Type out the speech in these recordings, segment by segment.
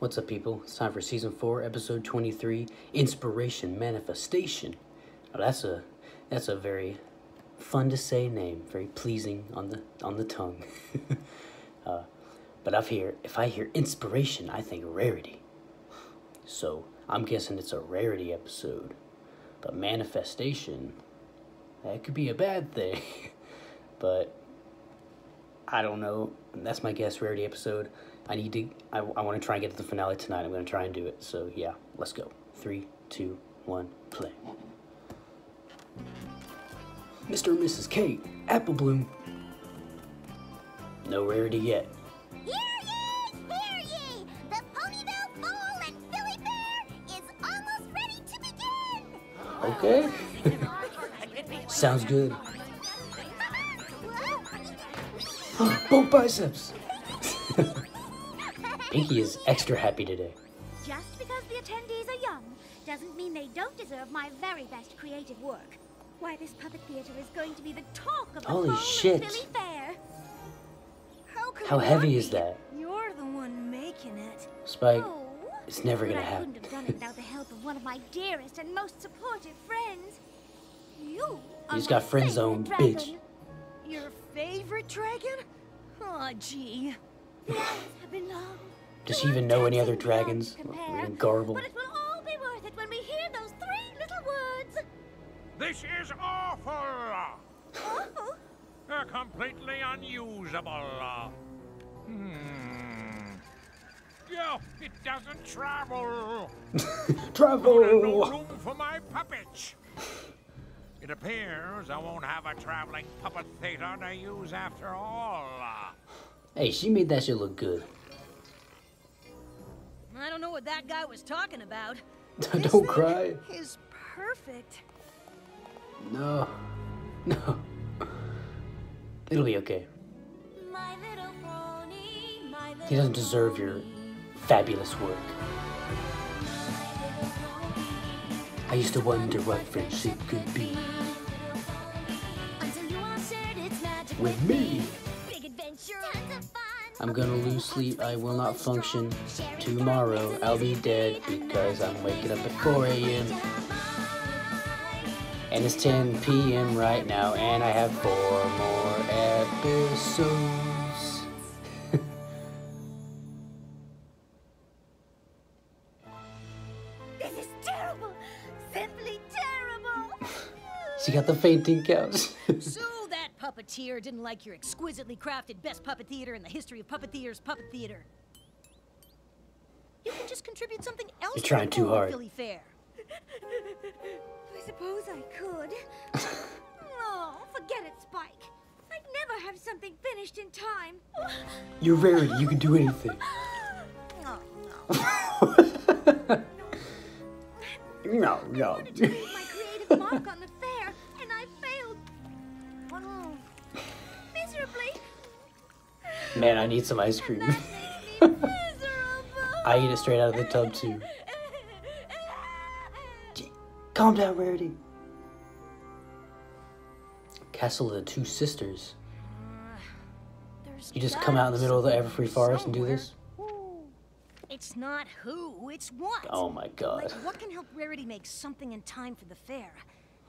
What's up, people? It's time for season four, episode twenty-three, inspiration manifestation. That's a that's a very fun to say name, very pleasing on the on the tongue. uh, but I've hear if I hear inspiration, I think rarity. So I'm guessing it's a rarity episode. But manifestation, that could be a bad thing. but I don't know. That's my guess. Rarity episode. I need to. I, I want to try and get to the finale tonight. I'm going to try and do it. So yeah, let's go. Three, two, one, play. Mr. and Mrs. Cake, Apple Bloom. No rarity yet. Hear ye! Hear ye! The Ponyville Foal and Filly Fair is almost ready to begin! Okay. Sounds good. Both biceps. Pinkie is extra happy today. Just because the attendees are young doesn't mean they don't deserve my very best creative work. Why, this puppet theater is going to be the talk of the Holy Fall shit. Filly Fair. How How heavy is that? You're the one making it. Spike, Oh, it's never gonna happen. I happen. couldn't have done it without the help of one of my dearest and most supportive friends. You are just got friend favorite zoned, bitch. Your favorite dragon? Aw, gee. The hours have been long. Does The she even know any taxing other beyond dragons? compare. Garble. But it will all be worth it when we hear those three little words. This is awful! Awful. Uh, completely unusable. Hmm. Yeah, it doesn't travel. Got no Travel. room for my puppets. It appears I won't have a traveling puppet theater to use after all. Hey, she made that shit look good. I don't know what that guy was talking about. Don't cry. Is perfect. No. No. It'll be okay. My little pony, my little He doesn't deserve your fabulous work. I used to wonder what friendship could be Until you all shared its magic with me. I'm gonna lose sleep. I will not function. Tomorrow I'll be dead because I'm waking up at 4 a.m. And it's 10 p.m. right now, and I have four more episodes. This is terrible. Simply terrible. She got the fainting couch. So that puppeteer didn't like your exquisitely crafted best puppet theater in the history of puppet theaters puppet theater. You can just contribute something else You're to trying the too Fall hard. Filly Fair. I suppose I could. oh, forget it, Spike. I'd never have something finished in time. You're rarity. You can do anything. Oh, no. No, no. Man, I need some ice cream. That makes me miserable. I eat it straight out of the tub too. Calm down, Rarity. Castle of the Two Sisters. You just come out in the middle of the Everfree Forest and do this? It's not who, it's what. Oh my god. Like, what can help Rarity make something in time for the fair?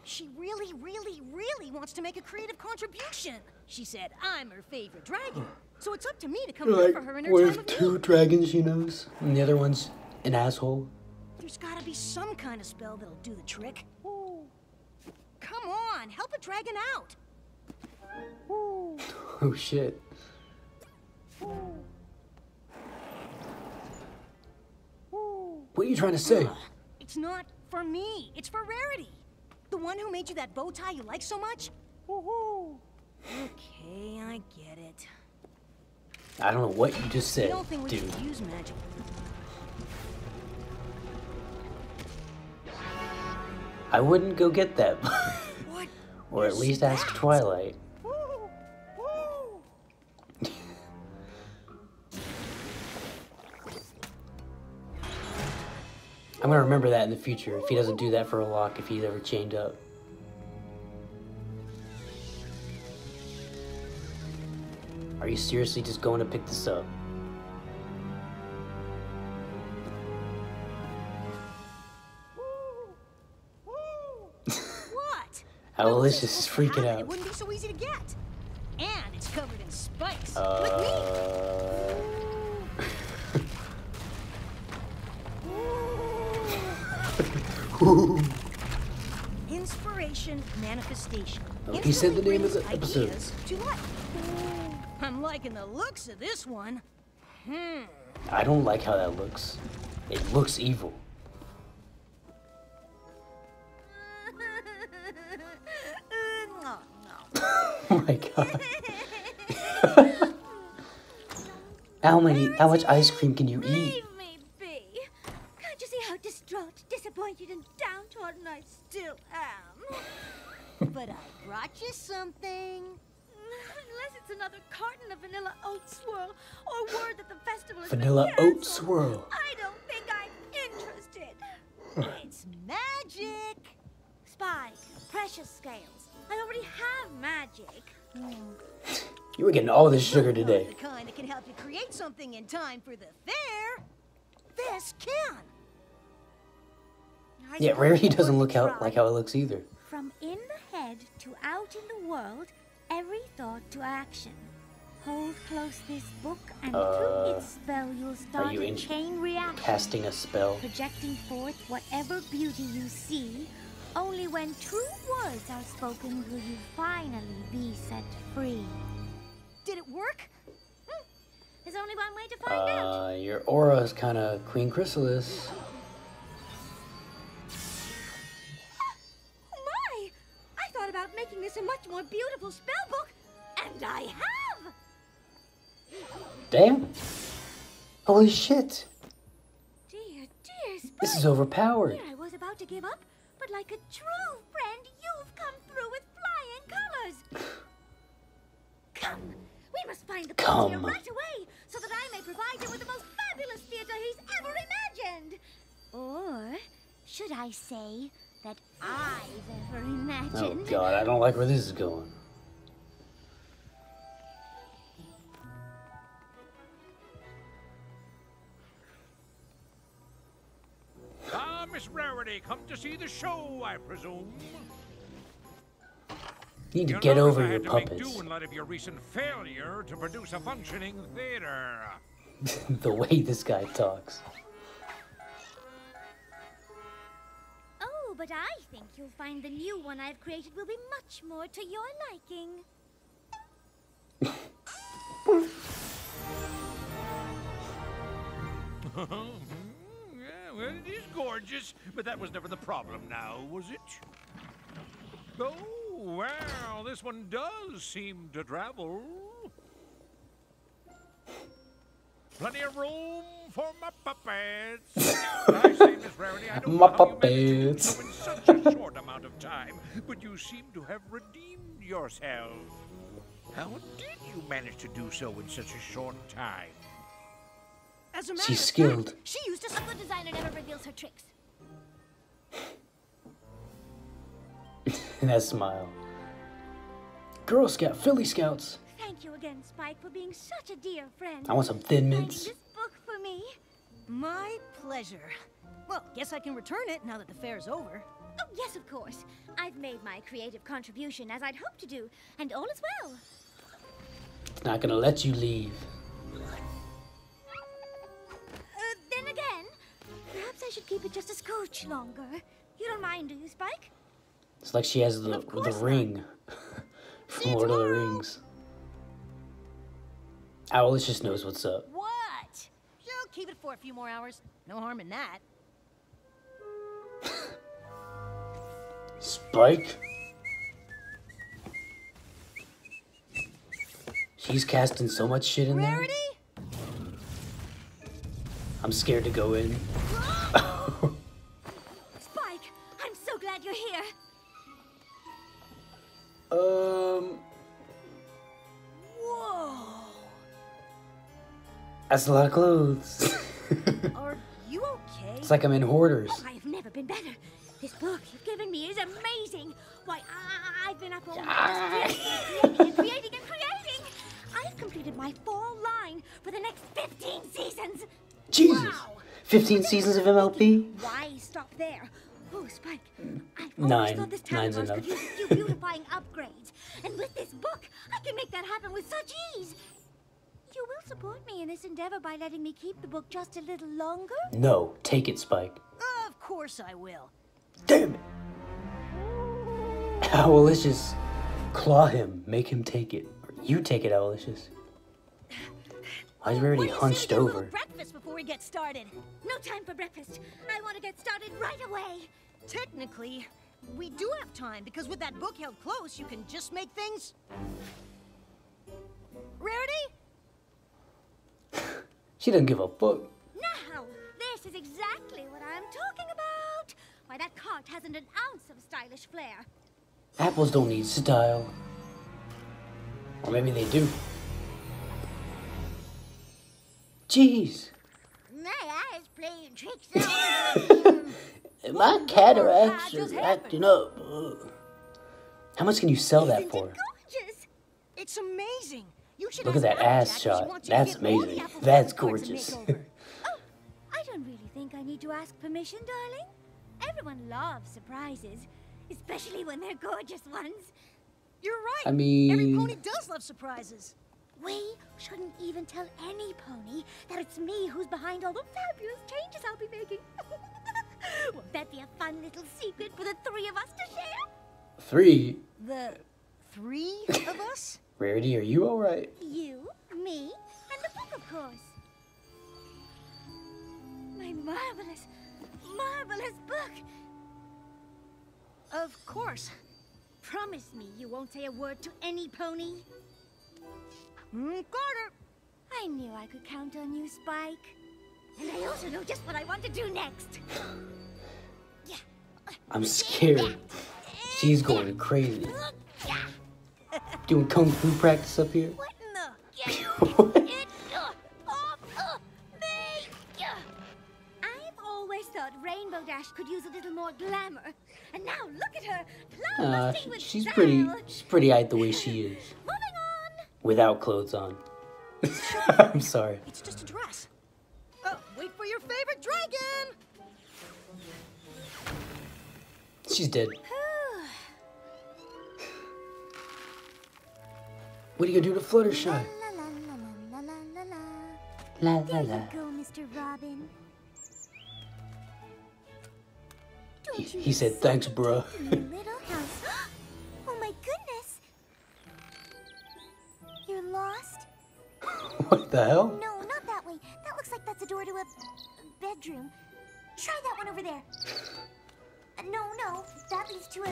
She really, really, really wants to make a creative contribution. She said, I'm her favorite dragon. So it's up to me to come through for her in her what time if of two need. dragons she knows? And the other one's an asshole? There's gotta be some kind of spell that'll do the trick. Come on, help a dragon out. Oh shit. What are you trying to say? It's not for me, it's for Rarity. The one who made you that bow tie you like so much? Okay, I get it. I don't know what you just said, don't think we dude. should use magic? I wouldn't go get that. What? or at least ask? Twilight. I'm gonna remember that in the future if he doesn't do that for a lock if he's ever chained up. you seriously just going to pick this up? what? Alicious is freaking out. It wouldn't be so easy to get. And it's covered in spice. Uh... Inspiration, manifestation. Oh, he said the name of the episode. I'm liking the looks of this one. Hmm. I don't like how that looks. It looks evil. Oh my god. how many? How much ice cream can you eat? Vanilla oat swirl. I don't think I'm interested. It's magic. Spike, precious scales. I already have magic. You were getting all this sugar today. The kind that can help you create something in time for the fair. This can. I Yeah, Rarity doesn't look out like how it looks either. From in the head to out in the world, every thought to action. Hold close this book, and Uh, through its spell, you'll start you a in- chain reaction. Casting a spell. projecting forth whatever beauty you see. Only when true words are spoken will you finally be set free. Did it work? Hmm. There's only one way to find out. Uh, your aura is kind of Queen Chrysalis. Oh my! I thought about making this a much more beautiful spell book, and I have! Damn. Holy shit. Dear, dear. This is overpowered. Here I was about to give up, but like a true friend, you've come through with flying colors. Come, we must find the Come. right away, so that I may provide with the most fabulous theater he's ever imagined. Or should I say that I've ever Oh god, I don't like where this is going. Come to see the show, I presume. You need to You'll get notice over I your had to make puppets. do in light of your recent failure to produce a functioning theater. the way this guy talks. Oh, but I think you'll find the new one I've created will be much more to your liking. well, it is gorgeous, but that was never the problem now, was it? Oh, well, this one does seem to travel. Plenty of room for my puppets. I say, Miss Rarity, I don't My know how you managed to do puppets. so in such a short amount of time, but you seem to have redeemed yourself. How did you manage to do so in such a short time? As a matter She's of skilled. fact, she used a A good designer never reveals her tricks. that smile. Girl Scout, Philly Scouts. Thank you again, Spike, for being such a dear friend. I want some thin mints. this book for me. My pleasure. Well, guess I can return it now that the fair's over. Oh, yes, of course. I've made my creative contribution as I'd hoped to do, and all is well. It's not gonna let you leave. Perhaps I should keep it just a scotch longer. You don't mind, do you, Spike? It's like she has the the ring from Lord of the tomorrow. Rings. Owlish just knows what's up. What? She'll keep it for a few more hours. No harm in that. Spike. She's casting so much shit in there. Rarity? I'm scared to go in. That's a lot of clothes. Are you okay? it's like I'm in Hoarders. Oh, I have never been better. This book you've given me is amazing. Why, I, I've been up all night creating and creating and creating. I've completed my fall line for the next 15 seasons. Jesus. Wow. 15 seasons of MLP? Why stop there? Oh, Spike, I've Nine. thought this town Nine's enough. could use a few beautifying upgrades. And with this book, I can make that happen with such ease. You will support me in this endeavor by letting me keep the book just a little longer? No, take it, Spike. Of course I will. Damn it! Owlicious, claw him, make him take it. You take it, Owlicious. Why is What Rarity do you say we hunched over? breakfast before we get started. No time for breakfast. I want to get started right away. Technically, we do have time because with that book held close, you can just make things. She doesn't give a fuck. Now, this is exactly what I'm talking about. Why, that cart hasn't an ounce of stylish flair. Apples don't need style. Or maybe they do. Jeez. My eyes playing tricks on me. My cataracts are acting up. How much can you sell that Isn't it for? gorgeous? It's amazing. You should Look at that ass shot. wants you to That's give all the amazing. That's farm cards a gorgeous. Oh, I don't really think I need to ask permission, darling. Everyone loves surprises, especially when they're gorgeous ones. You're right. I mean, Every pony does love surprises. We shouldn't even tell any pony that it's me who's behind all the fabulous changes I'll be making. Won't that be a fun little secret for the three of us to share? Three. The three of us? Rarity, are you alright? You, me, and the book, of course. My marvelous, marvelous book. Of course. Promise me you won't say a word to any pony. Mm, Carter. I knew I could count on you, Spike. And I also know just what I want to do next. Yeah. I'm scared. She's going crazy. Doing kung fu practice up here. What in the? Get it uh, off of me! I've always thought Rainbow Dash could use a little more glamour. And now look at her, Uh, she's style. pretty. She's pretty eyed the way she is, Moving on. without clothes on. I'm sorry. It's just a dress. Oh, wait for your favorite dragon. She's dead. What are you gonna do to Fluttershy? La la la There you go, Mr. Robin. He, he said, "Thanks, bruh." in your little house. Oh my goodness! You're lost? what the hell? No, not that way. That looks like that's a door to a bedroom. Try that one over there. Uh, no, no, that leads to a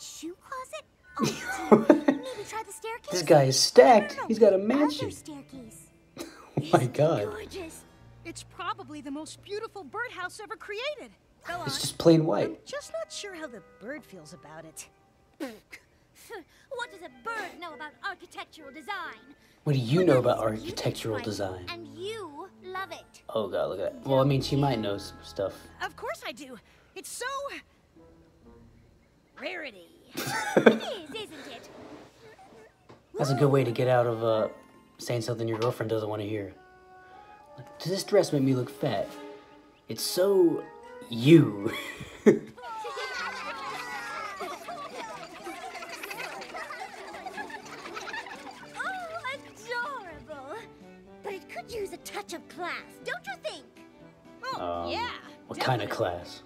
shoe closet. Oh, dear. maybe try the staircase. This guy is stacked. He's got a mansion. Oh my god. Gorgeous. It's probably the most beautiful birdhouse ever created. It's just plain I'm white. just not sure how the bird feels about it. what does a bird know about architectural design? What do you Well, know about is what you architectural design? And you love it. Oh god, look at that. Well, I mean, she might know some stuff. Of course I do. It's so. Rarity. It is, isn't it? That's a good way to get out of uh, saying something your girlfriend doesn't want to hear. Does this dress make me look fat? It's so you. Oh, adorable. But it could use a touch of class, don't you think? Oh, yeah. What kind of class?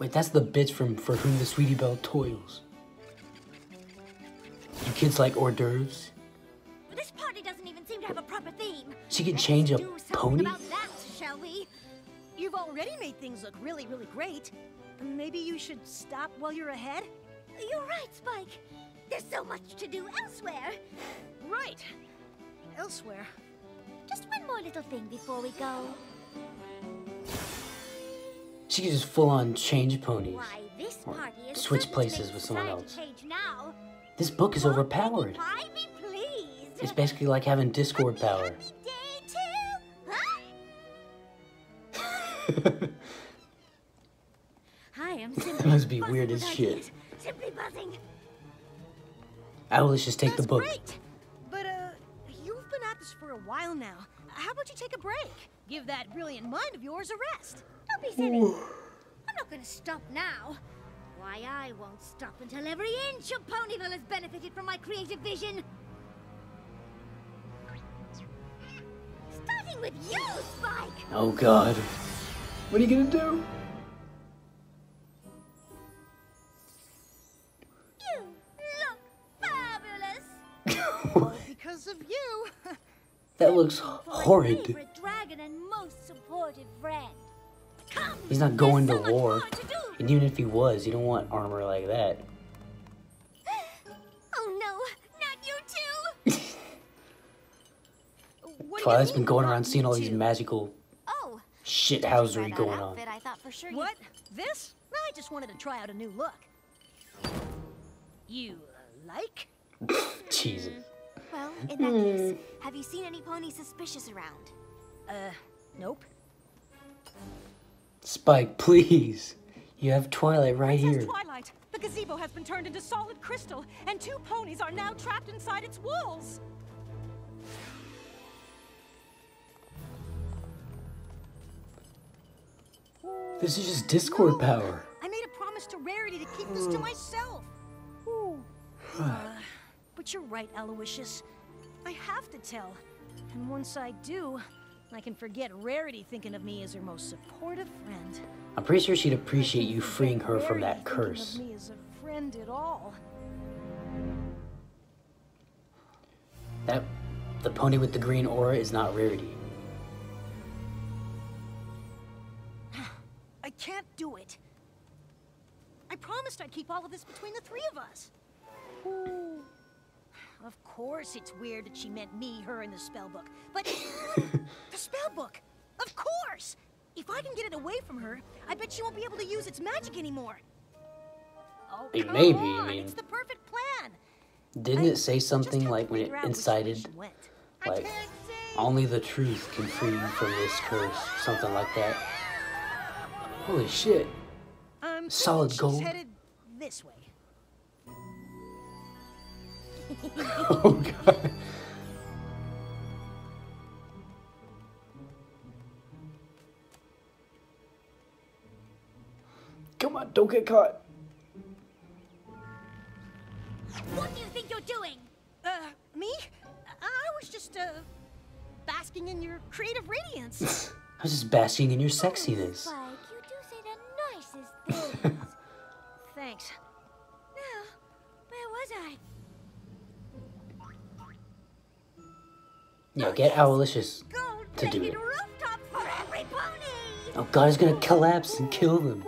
Wait, that's the bitch from For Whom the Sweetie Belle Toils. You kids like hors d'oeuvres? But this party doesn't even seem to have a proper theme. She can Let's change a do something pony? about that, shall we? You've already made things look really, really great. Maybe you should stop while you're ahead? You're right, Spike. There's so much to do elsewhere. Right. Elsewhere. Just one more little thing before we go. She can just full on change ponies. Why, this Or party is switch places with someone else. This book is overpowered. Pinkie Pie be pleased? It's basically like having Discord power. happy day too. Huh? I am simply must be weird as shit. ideas. Simply buzzing. I will just take the book. great. But, uh, you've been at this for a while now. How about you take a break? Give that brilliant mind of yours a rest. Don't be silly. I'm not gonna stop now. Why, I won't stop until every inch of Ponyville has benefited from my creative vision. Starting with you, Spike! Oh god. What are you gonna do? You look fabulous! Because of you. That looks For a horrid. He's not going to so much war. to. And even if he was, you don't want armor like that. Oh no, not you too! What do you Twilight's mean, been going around seeing all these magical Oh, shithousery try that going on. I thought for sure What? This? No, I just wanted to try out a new look. You uh, like? Jesus. Well, in that case, have you seen any ponies suspicious around? Uh, nope. Spike, please. You have Twilight right here. Twilight, the gazebo has been turned into solid crystal, and two ponies are now trapped inside its walls. This is just Discord No. power. I made a promise to Rarity to keep this to myself. Uh, but you're right, Owlowiscious. I have to tell. And once I do, I can forget Rarity thinking of me as her most supportive friend. I'm pretty sure she'd appreciate you freeing her from Rarity that thinking curse. Of me as a friend at all. That the pony with the green aura is not Rarity. I can't do it. I promised I'd keep all of this between the three of us. Of course, it's weird that she meant me, her, and the spellbook. But the spellbook, of course. If I can get it away from her, I bet she won't be able to use its magic anymore. Oh, Hey, come maybe, I mean- it's the perfect plan. Didn't I it say something like when it figure out which incited went. like only the truth can free you from this curse, something like that. Holy shit. I'm Solid gold. headed this way. Oh god. Come on, don't get caught. What do you think you're doing? Uh, me? I I was just, uh, basking in your creative radiance. I was just basking in your sexiness. Spike, you do say the nicest things. Thanks. now, where was I? Yeah, get Owlicious. To do it. for every pony! Oh god, he's gonna collapse and kill them.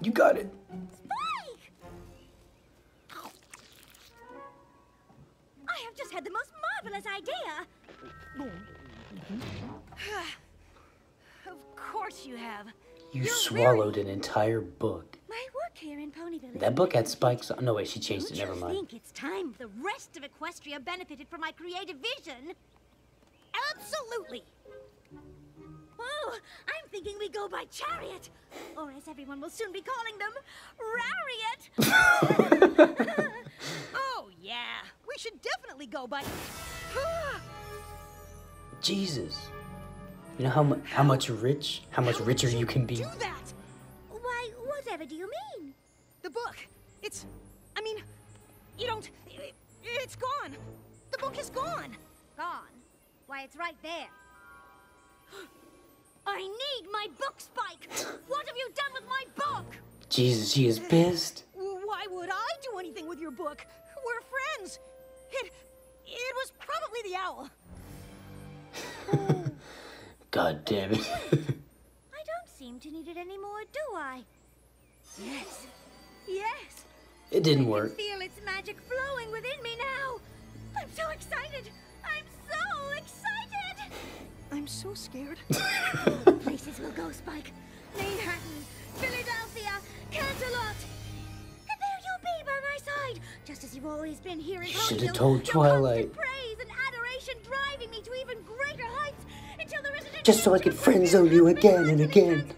You got it. Spike! I have just had the most marvelous idea. Of course you have. You You're swallowed an entire book. My work here in Ponyville is That book had spikes on. No, wait, she changed Don't it. Never you mind. think it's time the rest of Equestria benefited from my creative vision? Absolutely. Oh, I'm thinking we go by chariot. Or as everyone will soon be calling them, Rariot. Oh, yeah. We should definitely go by. Jesus. You know how mu- how much rich, how much How richer did you can be. Do that. Why, whatever do you mean? The book. It's. I mean, you don't. i- It's gone. The book is gone. Gone. Why, it's right there. I need my book, Spike! What have you done with my book? Jesus, she is pissed. Why would I do anything with your book? We're friends. It. It was probably the owl. God damn it. I don't seem to need it anymore, do I? Yes. Yes. it didn't work. I work. feel its magic flowing within me now. I'm so excited. I'm so excited. I'm so scared. Places we'll go, Spike. Manehattan, Fillydelphia, Canterlot. And there you'll be by my side, just as you've always been here in You should have told Twilight. praise and adoration driving me to even greater heights until the resident Just so I could friend zone you again and again.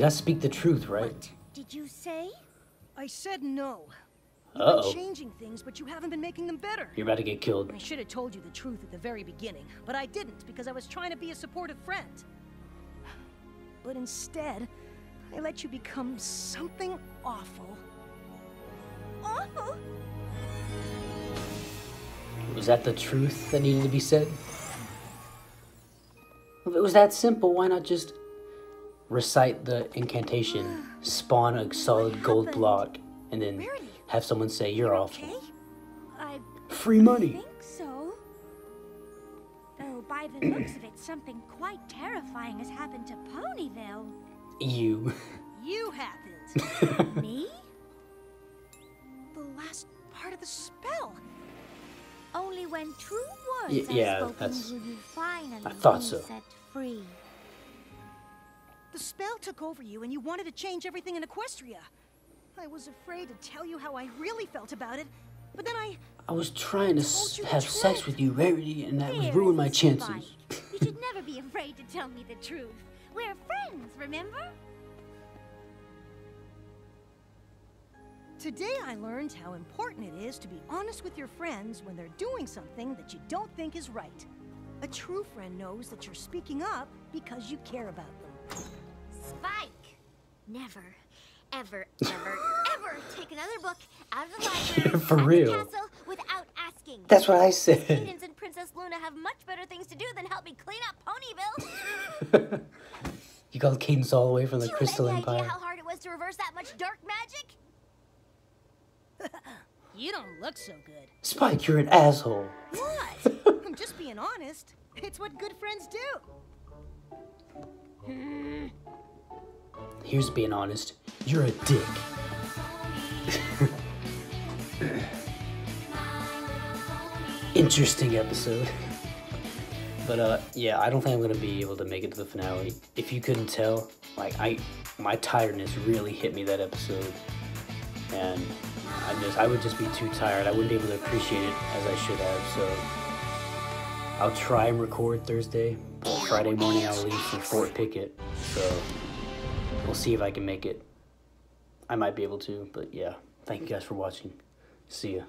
You gotta speak the truth, right? What did you say? I said no. You've Uh been oh. changing things, but you haven't been making them better. You're about to get killed. I should have told you the truth at the very beginning, but I didn't because I was trying to be a supportive friend. But instead, I let you become something awful. Awful. Was that the truth that needed to be said? If it was that simple, why not just recite the incantation, spawn a solid gold block, and then have someone say you're awful? Okay. I Free money. think so. Though by the looks of it, something quite terrifying has happened to Ponyville. You. You happened. Me? the last part of the spell. Only when true words Y- are spoken that's- will you finally I thought be so. set free. The spell took over you and you wanted to change everything in Equestria. I was afraid to tell you how I really felt about it, but then I. I was trying to s- you the have sex with you, Rarity, and that was ruined my chances. You should never be afraid to tell me the truth. We're friends, remember? Today I learned how important it is to be honest with your friends when they're doing something that you don't think is right. A true friend knows that you're speaking up because you care about them. Spike! Never, ever, ever, ever take another book out of the library For real. the castle without asking. That's what I said. Cadance and Princess Luna have much better things to do than help me clean up Ponyville. You called Cadance all the way from the Do you Crystal have any Empire. idea how hard it was to reverse that much dark magic? You don't look so good. Spike, you're an asshole. What? I'm just being honest. It's what good friends do. Hmm. Here's being honest. You're a dick. Interesting episode. But uh yeah, I don't think I'm gonna be able to make it to the finale. If you couldn't tell, like I my tiredness really hit me that episode. And I just I would just be too tired. I wouldn't be able to appreciate it as I should have, so I'll try and record Thursday. Friday morning I'll leave for Fort Pickett. So We'll see if I can make it. I might be able to, but yeah. Thank you guys for watching. See ya.